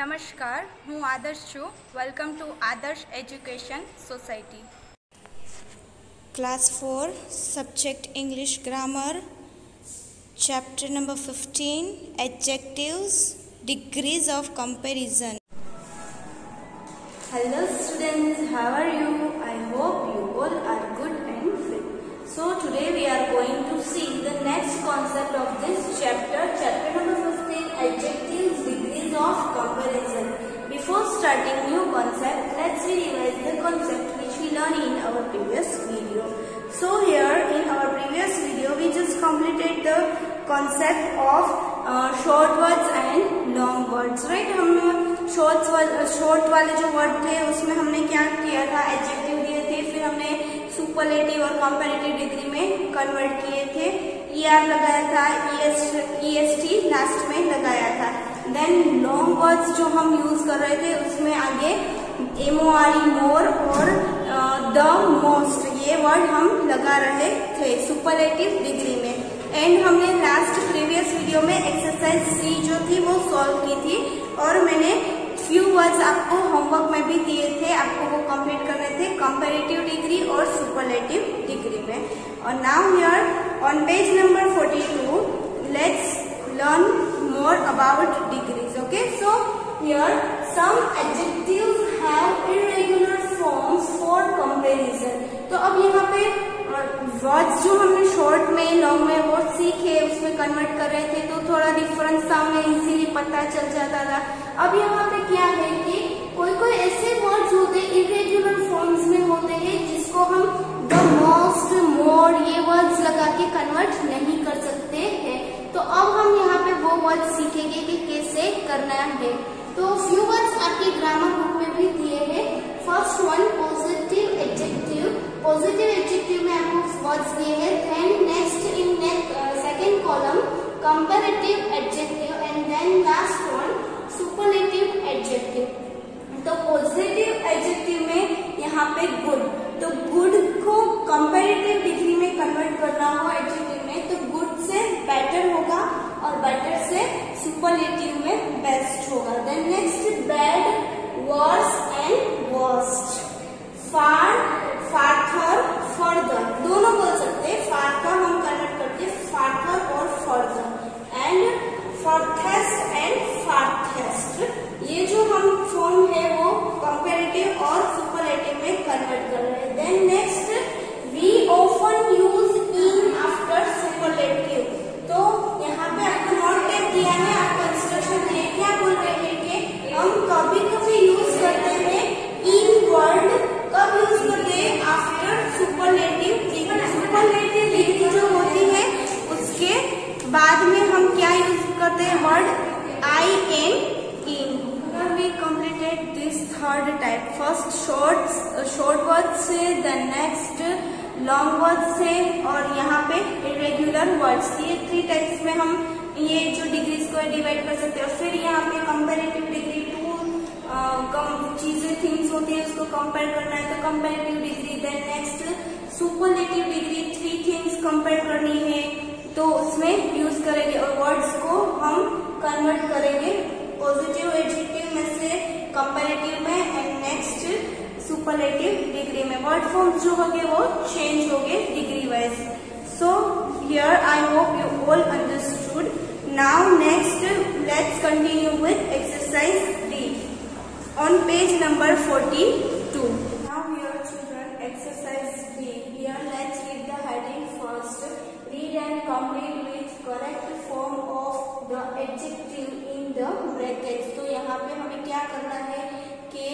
નમસ્કાર હું આદર્શ છું welcome to Adarsh education society Class 4 Subject English Grammar Chapter number 15 Adjectives Degrees of Comparison Hello students, how are you? I hope you all are good and fit. So today we are going to see the next concept of this chapter, chapter number 15, adjectives, degrees of comparison. Before starting new concept, let's revise the concept which we learned in our previous video. So here in our previous video, we just completed the concept of uh, short words and long words, right? हम short short वाले जो word थे उसमें हमने क्या किया था adjective दिए थे फिर हमने superlative और comparative degree में convert किए थे er लगाया था est लास्ट में लगाया था देन लॉन्ग वर्ड्स जो हम यूज़ कर रहे थे, उसमें आगे एमओआरई मोर और द मोस्ट ये वर्ड हम लगा रहे थे सुपरलेटिव डिग्री में। एंड हमने लास्ट प्रीवियस वीडियो में एक्सरसाइज सी जो थी, वो सॉल्व की थी। और मैंने फ्यू वर्ड्स आपको होमवर्क में भी दिए थे, आपको वो कंप्लीट करने थे कंपेरेटिव डिग्री और सुपरलेटिव डिग्री में। और now here on page number 42 let's learn more about degrees okay so here some adjectives have irregular forms for comparison तो अब यहाँ पे वर्ड्स जो हमने शॉर्ट में लॉन्ग में वो सीखे, उसमें कन्वर्ट कर रहे थे तो थोड़ा डिफरेंस था, हमें इजीली पता चल जाता था। अब यहाँ पे क्या है कि कोई कोई ऐसे वर्ड्स होते इरेगुलर फॉर्म्स में होते हैं, जिसको हम द मोस्ट मोर ये वर्ड्स लगा के कन्वर्ट नहीं कर सकते हैं तो अब हम वर्ड सीखेंगे कि कैसे करना है। तो फ्यू वर्ड्स आपके ग्रामर बुक में भी दिए हैं। First one positive adjective positive adjective में आपको वर्ड्स दिए हैं। Then next in second column comparative adjective and then last one superlative adjective तो पॉजिटिव एडजेक्टिव में यहाँ पे गुड तो गुड को कंपैरेटिव डिग्री में कन्वर्ट करना हो एडजेक्टिव में तो गुड से बेटर होगा और बेटर से सुपरलेटिव में बेस्ट होगा. Then next bad worse and worst far farther further दोनों बोल सकते हैं. फार का हम कन्वर्ट करते हैं फार्थर और further and furthest and farthest ये जो हम फॉर्म है वो कंपेरेटिव और सुपरलेटिव में कन्वर्ट कर रहे हैं then next we often use in after superlative तो यहाँ पे आपको नोट टेप दिया है आपको इंस्ट्रक्शन दिए क्या बोल रहे हैं कि हम कभी कभी यूज़ करते हैं इन वर्ड कब यूज़ करते हैं आफ्टर सुपरलेटिव सुपरलेटिव डिग्री जो होती है उसके बाद में हम क्या करते हैं word I am in we completed this third type. First short short words से then next लॉन्ग वर्ड्स से और यहाँ पे इरेग्युलर वर्ड्स ये थ्री टाइप्स में हम ये जो डिग्रीज को डिवाइड कर सकते हैं और फिर यहाँ पे कंपेरेटिव डिग्री टू कम चीज़ें थिंग्स होती है, उसको कंपेयर करना है तो comparative degree then next superlative degree three things compare करनी है। तो उसमें यूज़ करेंगे और वर्ड्स को हम कन्वर्ट करेंगे। पॉजिटिव एडजेक्टिव में से कंपेरेटिव में एंड नेक्स्ट सुपरलेटिव डिग्री में। वर्ड फॉर्म्स जो होंगे वो चेंज होंगे degree wise so here I hope you all understood now next let's continue with exercise D on page number 42 now here children exercise D here let's read the heading first read and complete with correct form of the adjective in the brackets. तो यहाँ पे हमें क्या करना है कि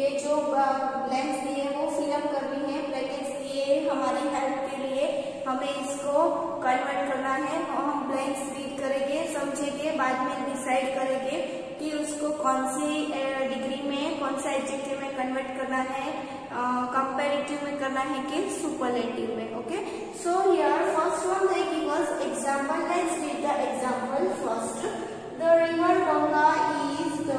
ये जो ब्लैंक्स दिए वो फिलअप करनी है ब्रैकेट्स दिए हमारी हेल्प के लिए। हमें इसको कन्वर्ट करना है और हम ब्लैंक्स रीड करेंगे, समझेंगे, बाद में डिसाइड करेंगे कि उसको कौन सी डिग्री में, कौन सा एडजेक्टिव में कन्वर्ट करना है। कंपेरेटिव में करना है कि सुपरलेटिव में okay so here first one they give us example let's read the example first the river Ganga is the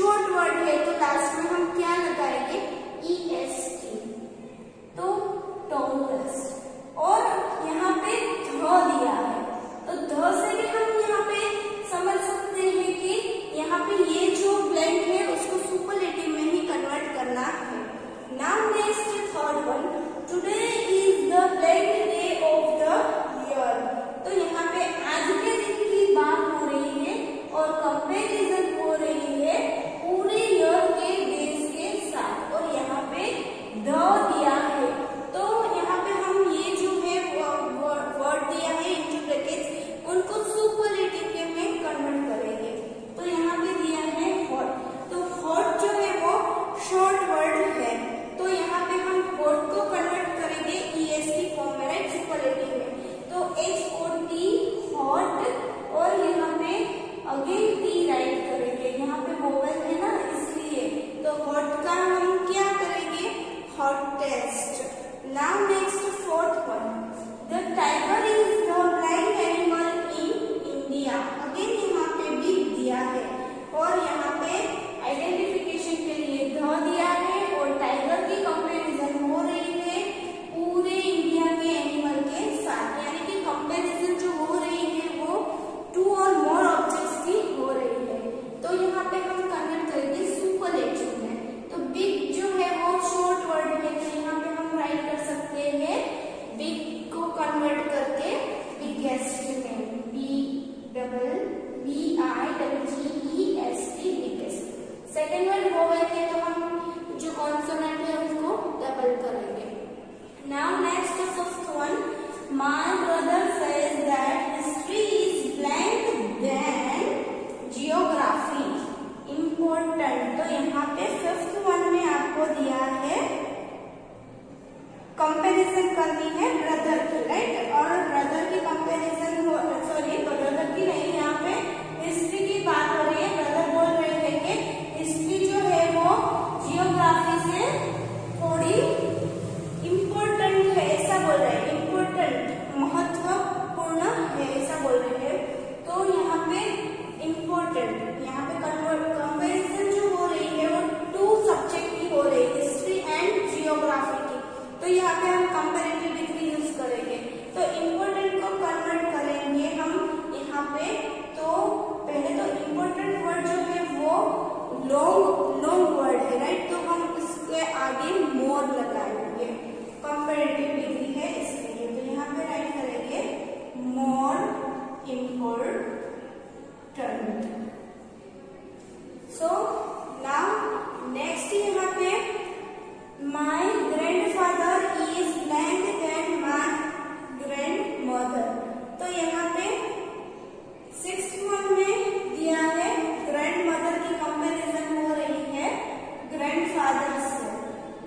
все My brother says that so now next यहाँ पे my grandfather is blank then my grandmother तो यहाँ पे six one में दिया है grand mother की comparison हो रही है ग्रैंड फादर से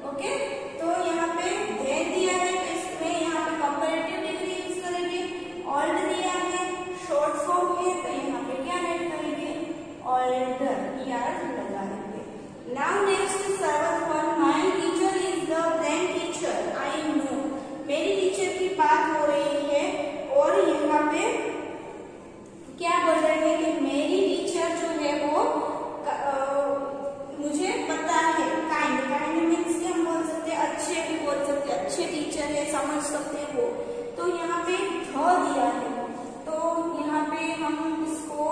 ओके तो यहाँ पे दे दिया है तो इसमें यहाँ पे कंपैरेटिव डिग्री यूज़ करेंगे ऑल्ड दिया है शॉर्ट फॉर्म है तो यहाँ पे क्या ऐड करेंगे ऑल्डर यार लगाएँगे now next seven one my teacher is the blank teacher I know मेरी टीचर की बात हो रही है और यहाँ पे क्या बोल रहे हैं कि मेरी टीचर जो है वो मुझे पता है काइंड काइंड मीन्स कि हम बोल सकते हैं अच्छे भी बोल सकते हैं अच्छे टीचर है समझ सकते हैं वो तो यहाँ पे ध दिया है तो यहाँ पे हम इसको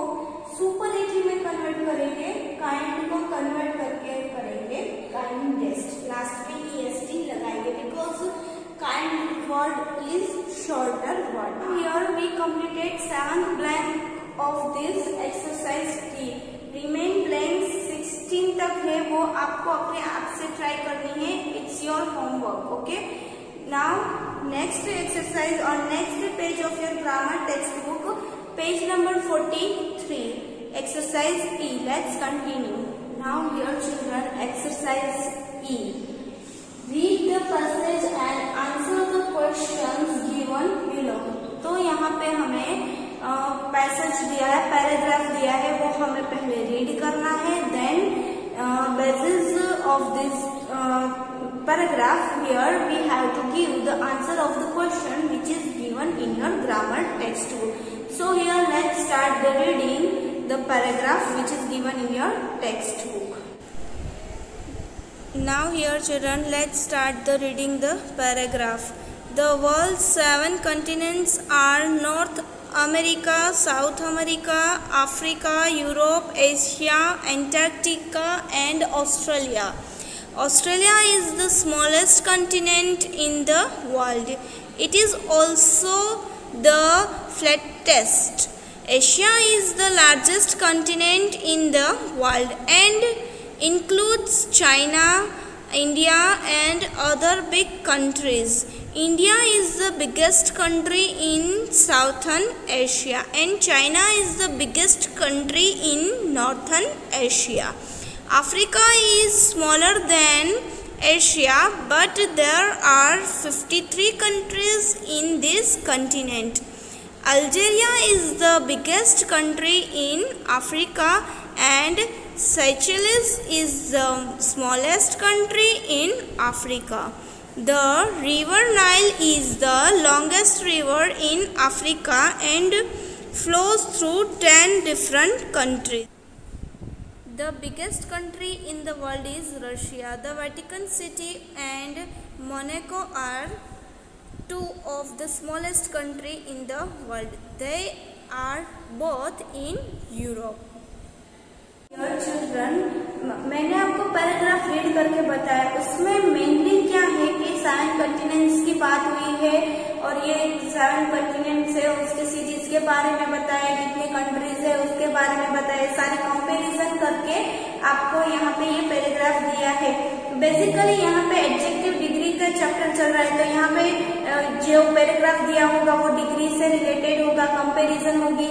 सुपरलेटिव में कन्वर्ट करेंगे काइंड को कन्वर्ट करके करेंगे काइंडेस्ट लास्ट में ई एस टी लगाएँगे because kind word is shorter word completed seven blank of this exercise the remain blank sixteen तक है वो आपको अपने आप से ट्राई करनी है it's your homework okay now next exercise और next page of your grammar textbook page number forty three exercise E. Let's continue. Now dear children, exercise E. Read the passage and answer the questions given तो यहाँ पे हमें passage दिया है paragraph दिया है, वो हमें पहले रीड करना है then basis of this paragraph here we have to give the answer of the question which is given in your grammar textbook so here let start the reading the paragraph which is given in your textbook Now here children, let's start the reading the paragraph. The world's seven continents are North America, South America, Africa, Europe, Asia, Antarctica and Australia. Australia is the smallest continent in the world. It is also the flattest. Asia is the largest continent in the world and includes China, India and other big countries. India is the biggest country in southern Asia and China is the biggest country in northern Asia. Africa is smaller than Asia but there are 53 countries in this continent. Algeria is the biggest country in Africa and Seychelles is the smallest country in Africa. The river Nile is the longest river in Africa and flows through 10 different countries. The biggest country in the world is Russia. The Vatican City and Monaco are two of the smallest country in the world. They are both in Europe. Dear children, मैंने आपको paragraph read करके बताया उसमें mainly क्या है कि seven continents की बात हुई है और ये सेवन कंटिनेंट्स है, उसके सीरीज़ के बारे में बताया कितने कंट्रीज़ है, उसके बारे में बताया। सारे कंपैरिजन करके आपको यहाँ पे ये पैराग्राफ दिया है। बेसिकली यहाँ पे एडजेक्टिव डिग्री का चैप्टर चल रहा है तो यहाँ पे जो पैराग्राफ दिया होगा वो डिग्री से रिलेटेड होगा कंपेरिजन होगी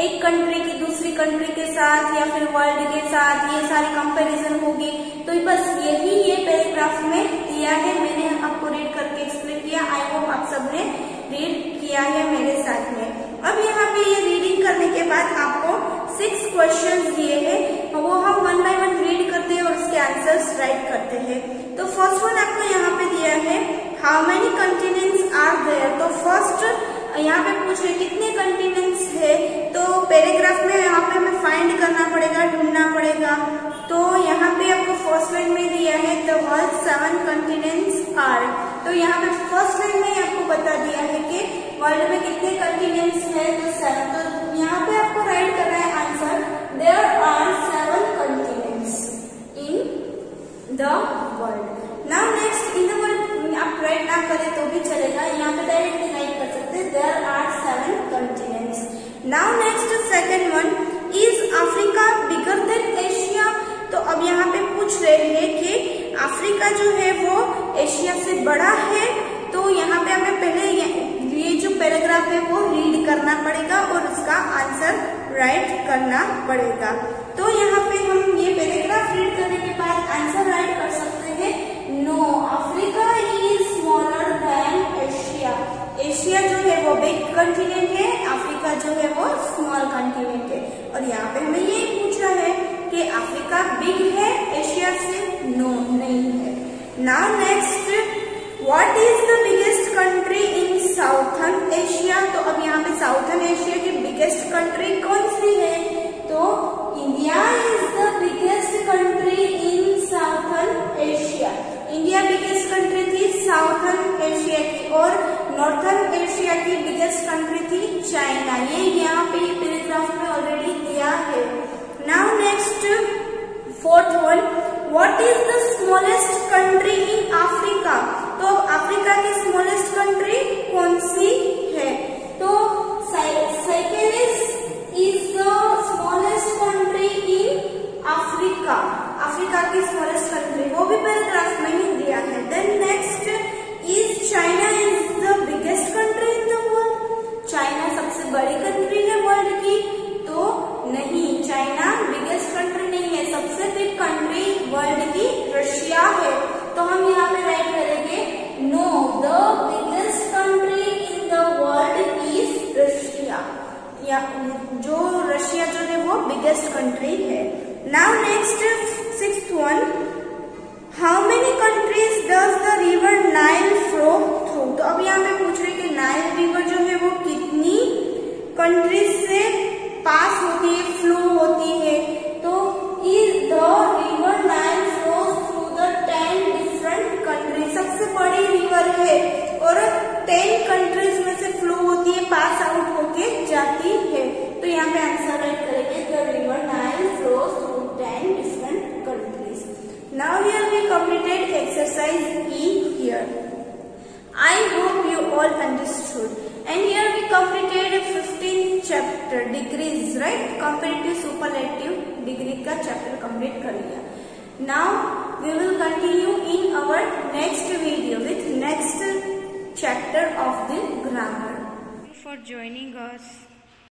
एक कंट्री की दूसरी कंट्री के साथ या फिर वर्ल्ड के साथ ये सारी कंपैरिजन होगी। तो बस यही ये पैराग्राफ में दिया है। मैंने आपको रीड करके एक्सप्लेन किया। आई होप आप सबने रीड किया है मेरे साथ में। अब यहाँ पे ये रीडिंग करने के बाद आपको सिक्स क्वेश्चन दिए हैं। वो हम वन बाय वन रीड करते हैं और उसके आंसर्स राइट करते हैं। तो फ़र्स्ट वन आपको यहाँ पे दिया है how many continents are there तो फ़र्स्ट यहाँ पे पूछ रहे, कितने कंटिनेंट्स है? तो पैराग्राफ में यहाँ पे हमें फाइंड करना पड़ेगा, ढूंढना पड़ेगा। तो यहाँ पे आपको फ़र्स्ट लाइन में दिया है the world seven continents are तो यहाँ पे फ़र्स्ट लाइन में आपको बता दिया है कि वर्ल्ड में कितने कंटिनेंट्स है तो सेवन तो यहाँ पे आपको राइट करना है answer there are seven continents in the world now next in the world आप राइट ना करें तो भी चलेगा। यहाँ पे डायरेक्ट दिखाई अब यहाँ पे पूछ रहे हैं कि अफ्रीका जो है वो एशिया से बड़ा है तो यहाँ पे हमें पहले ये जो पैराग्राफ है वो रीड करना पड़ेगा और उसका आंसर राइट करना पड़ेगा। तो यहाँ पे हम ये पैराग्राफ रीड करने के बाद आंसर राइट कर सकते हैं। No Africa is smaller than Asia Asia जो वो बिग कंटिनेंट है अफ्रीका जो है वो स्मॉल कंटिनेंट है। और यहाँ पे हमें ये पूछा है कि अफ्रीका बिग है एशिया से नो नहीं है। Now next what is the biggest country in southern Asia तो अब यहाँ पे साउथर्न एशिया की बिगेस्ट कंट्री कौन सी है? तो India is the biggest country in southern Asia India biggest country थी साउथर्न एशिया की। और नॉर्थर्न एशिया की बिगेस्ट कंट्री थी चाइना। ये यहाँ पे पैराग्राफ में ऑलरेडी दिया है। Now next fourth one what is the smallest country in Africa तो अफ्रीका की स्मॉलेस्ट कंट्री कौन सी है? तो Seychelles is the smallest country in Africa Africa की स्मॉलेस्ट कंट्री वो भी पैराग्राफ में ही दिया है। Then next is China is the biggest country in the world China सबसे बड़ी कंट्री है वर्ल्ड की। तो नहीं चाइना बिगेस्ट कंट्री नहीं है। सबसे बिग कंट्री वर्ल्ड की रशिया है। तो हम यहाँ पे राइट करेंगे no the biggest country in the world is Russia या, जो रशिया जो है वो बिगेस्ट कंट्री है। Now next six one how many countries does the river Nile flow through तो अब यहाँ पे पूछ रहे कि नाइल रिवर जो है वो कितनी कंट्रीज़ से पास होती है फ्लो होती है तो is the river Nile flows through the ten different countries सबसे बड़ी रिवर है और टेन कंट्रीज़ में से फ्लो होती है पास आउट होके जाती है। तो यहाँ पे आंसर राइट करेंगे the river Nile flow through ten different countries now yeah we completed exercise in I hope you all understood and yeah we completed fifteen chapter degrees right competitive superlative degree का chapter complete कर लिया। Now we will continue in our next video with next chapter of the grammar. Thank you for joining us.